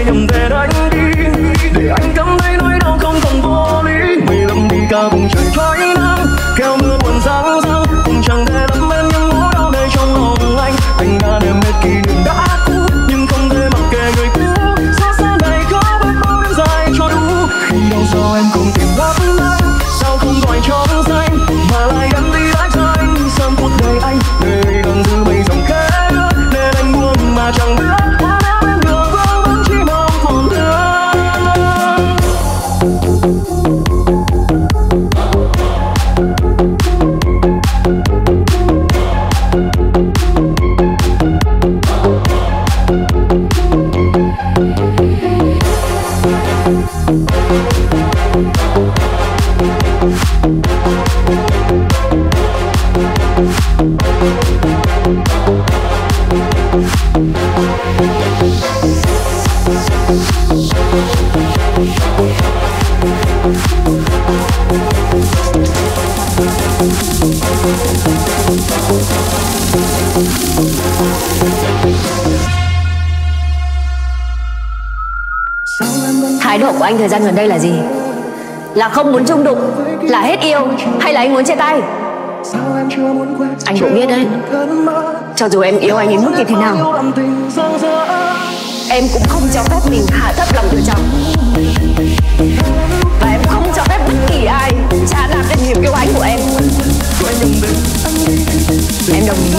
anh không thể nói đây là gì? Là không muốn chung đụng, là hết yêu, hay là anh muốn chia tay? Anh cũng biết đấy. Cho dù em yêu anh đến mức như thế nào, em cũng không cho phép mình hạ thấp lòng tự trọng. Và em không cho phép bất kỳ ai trả đạp lên niềm yêu anh của em. Em đồng ý.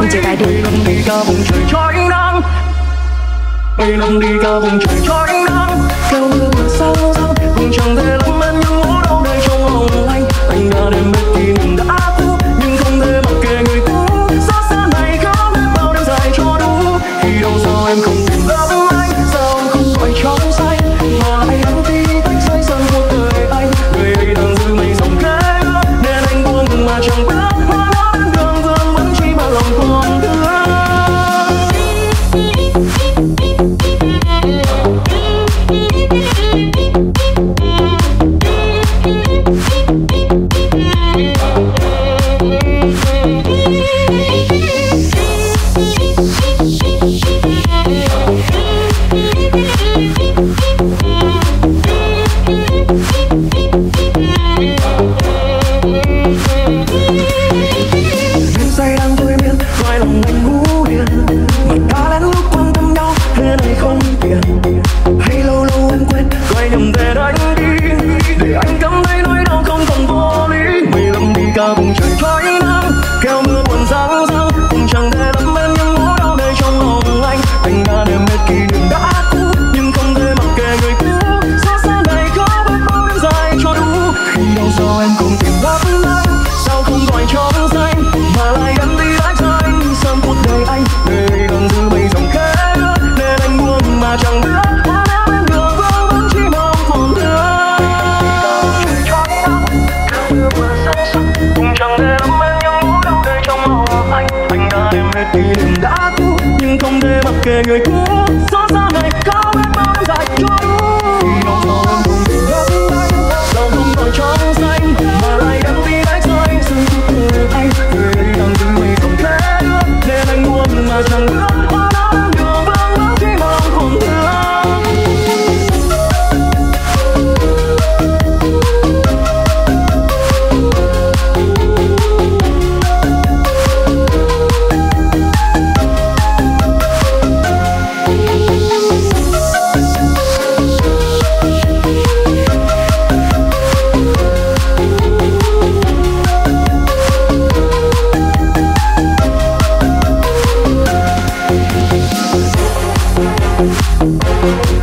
Mình chia tay đi. Đi cả vùng trời cho ánh nắng đi đi vùng trời cho ánh nắng theo hương sao sau mình chẳng thể lãng mạn như vũ đâu đây trong lòng anh. Anh là niềm biết Thank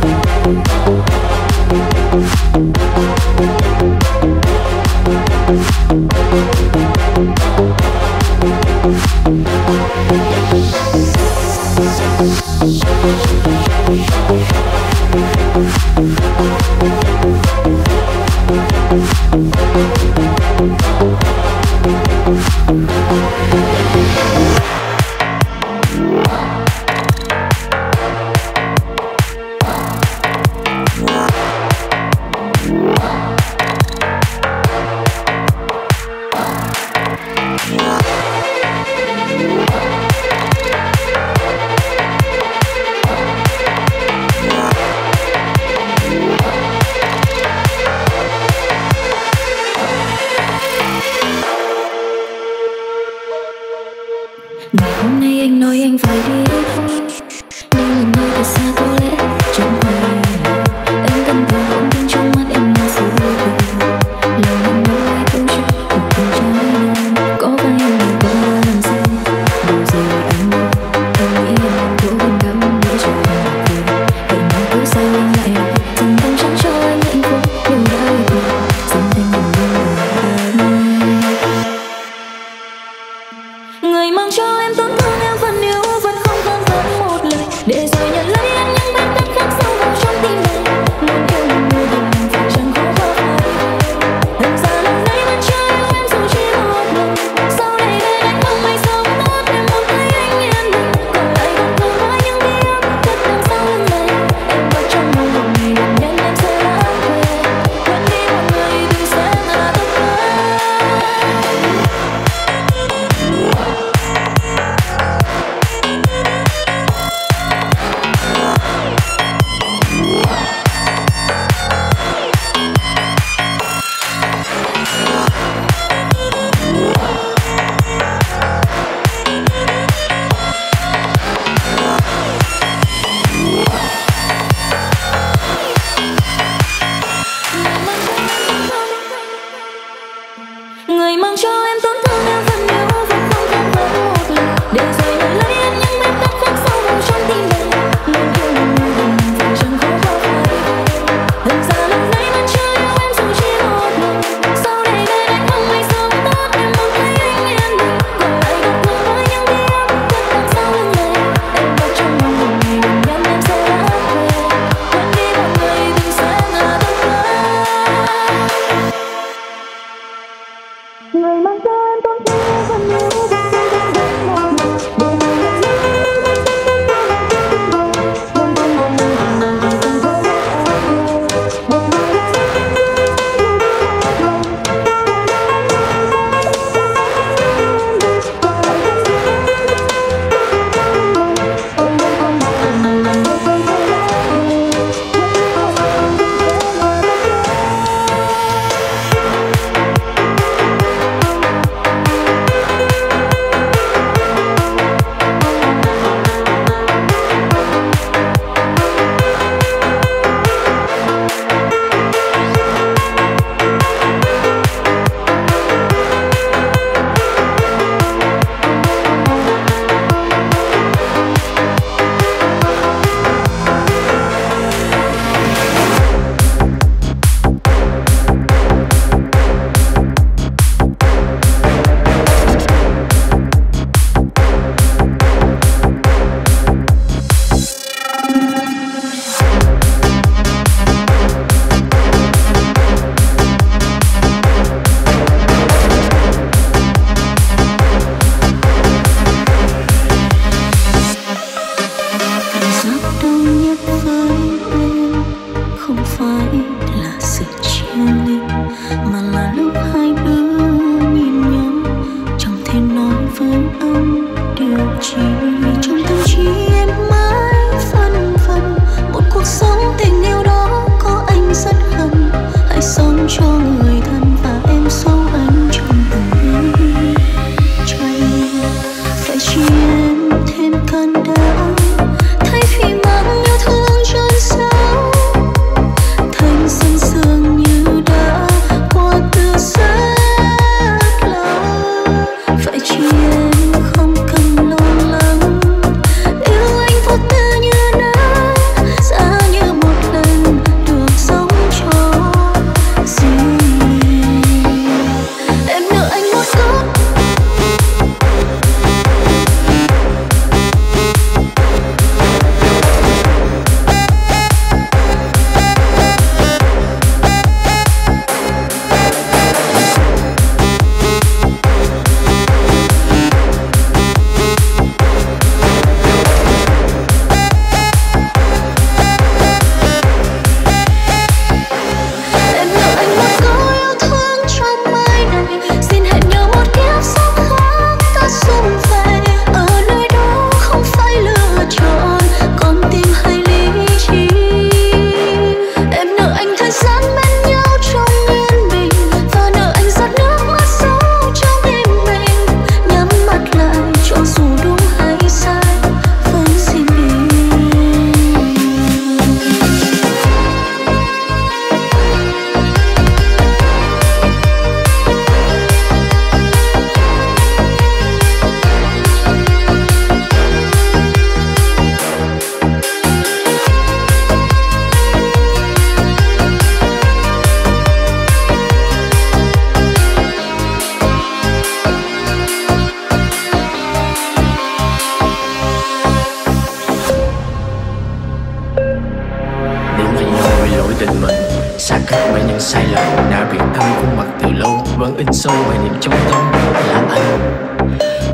sai lầm, đã bị thâm khuôn mặt từ lâu. Vẫn in sâu về niềm trong tâm là anh.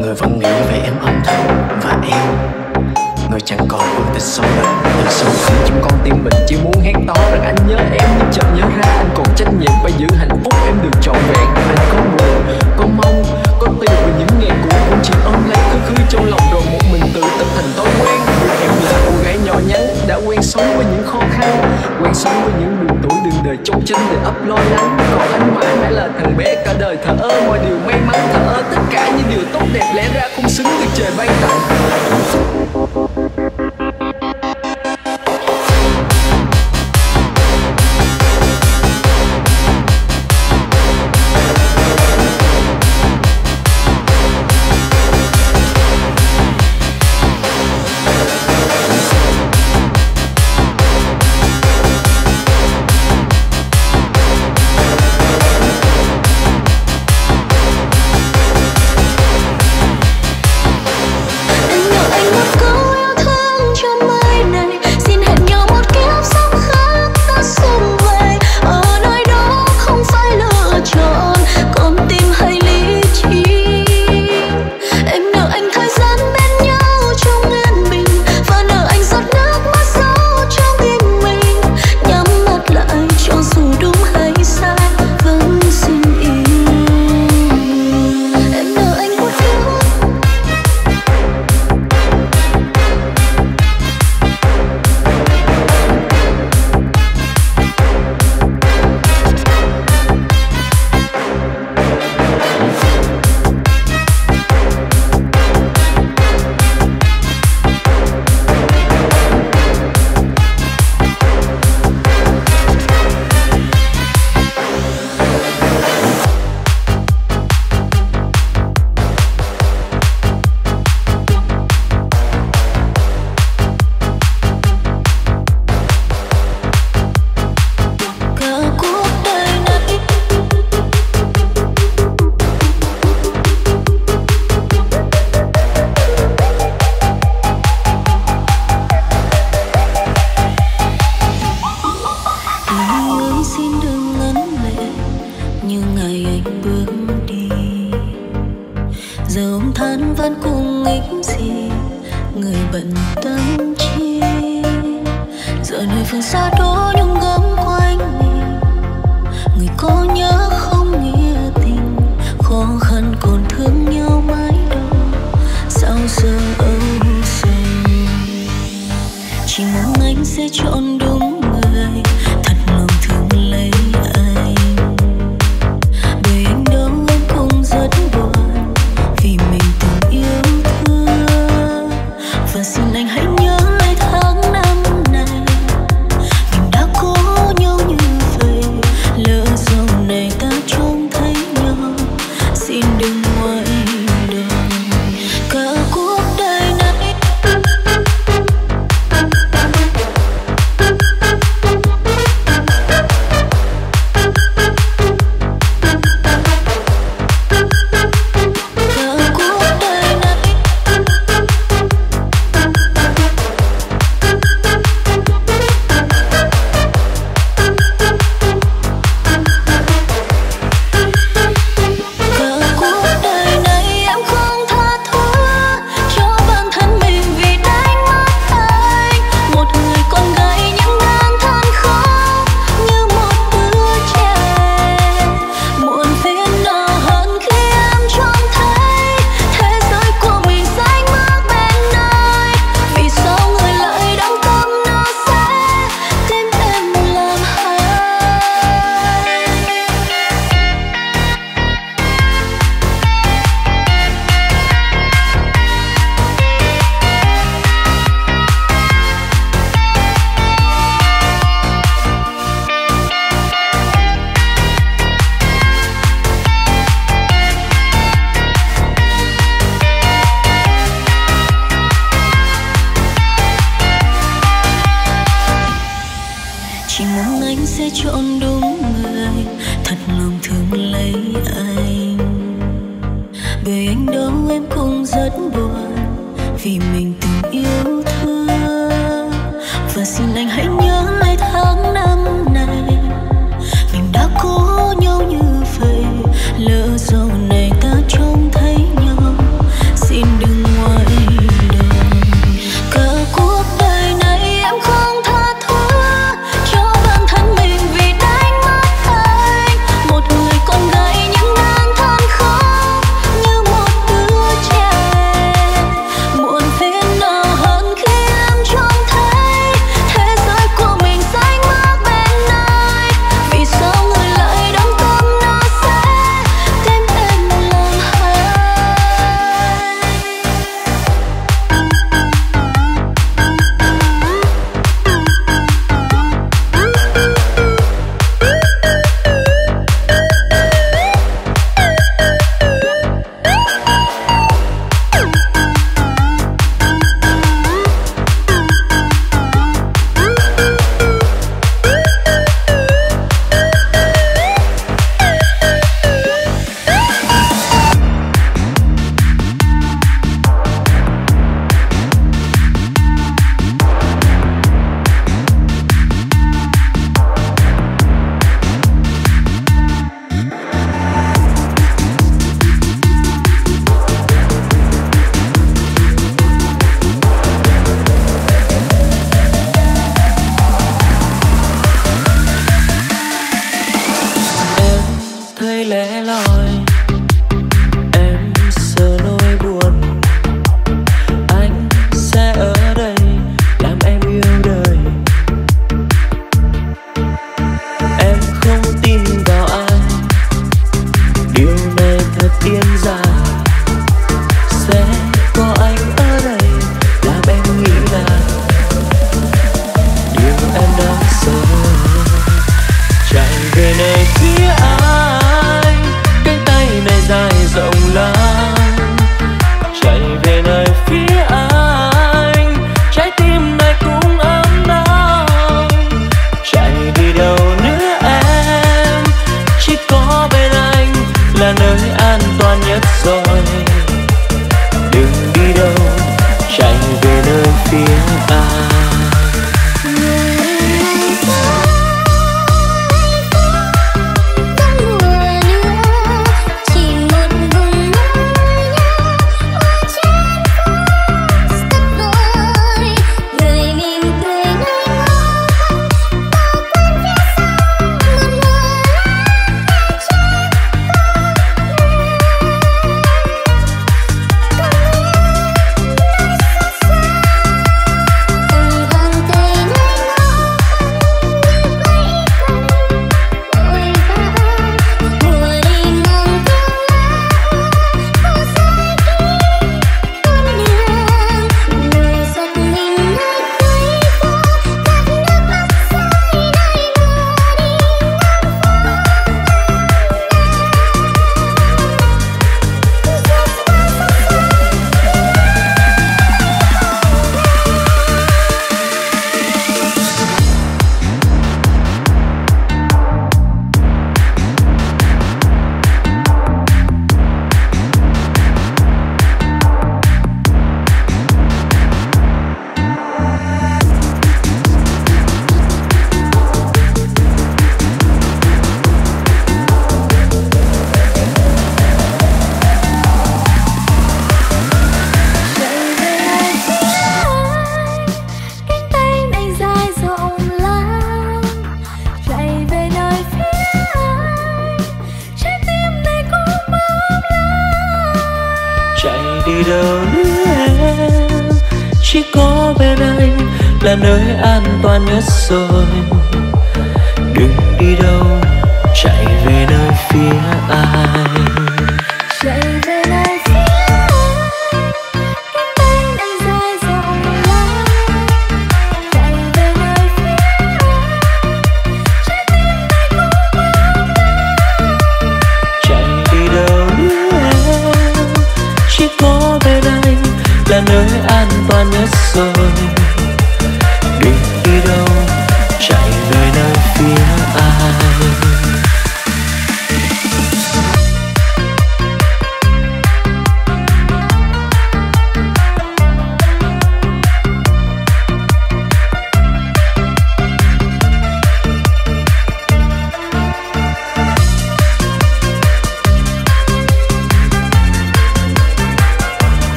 Người vẫn nghĩ về em âm thầm và em. Người chẳng còn vương tích sâu đậm từ sâu thẳm trong con tim mình chỉ muốn hét to rằng anh nhớ em, nhưng chợt nhớ ra anh còn trách nhiệm phải giữ hạnh phúc. Em được trọn vẹn, anh có buồn, có mong, có tiêu về những ngày cũ. Cũng chỉ ôm lấy cứ khứ trong lòng rồi một mình tấm tập thành thói quen, em là cô gái nhỏ nhắn, đã quen sống với những khó khăn, quen sống với những buồn tuổi đường đời trong tranh để ấp lo lắng. Còn anh mãi mãi là thằng bé cả đời, thờ ơ mọi điều may mắn, thờ ơ tất cả những điều tốt đẹp lẽ ra không xứng được trời ban tặng.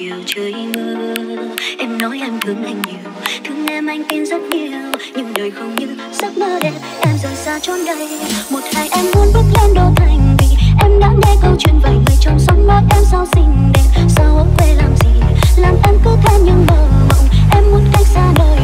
chiều trời mưa. Em nói em thương anh nhiều, thương em anh tin rất nhiều. nhưng đời không như giấc mơ đẹp, em rời xa chốn đây. Một hai em muốn bước lên đô thành vì em đã nghe câu chuyện vài người trong giấc nói em sao xinh đẹp. Sao ở quê làm gì, làm em cứ thêm nhưng mơ mộng. Em muốn cách xa đời.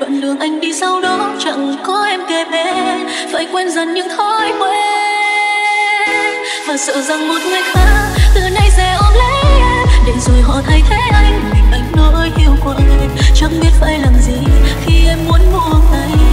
Đoạn đường anh đi sau đó chẳng có em kề bên. Phải quên dần những thói quen. Và sợ rằng một người khác từ nay sẽ ôm lấy em. Để rồi họ thay thế anh anh nỗi yêu của em. Chẳng biết phải làm gì khi em muốn buông tay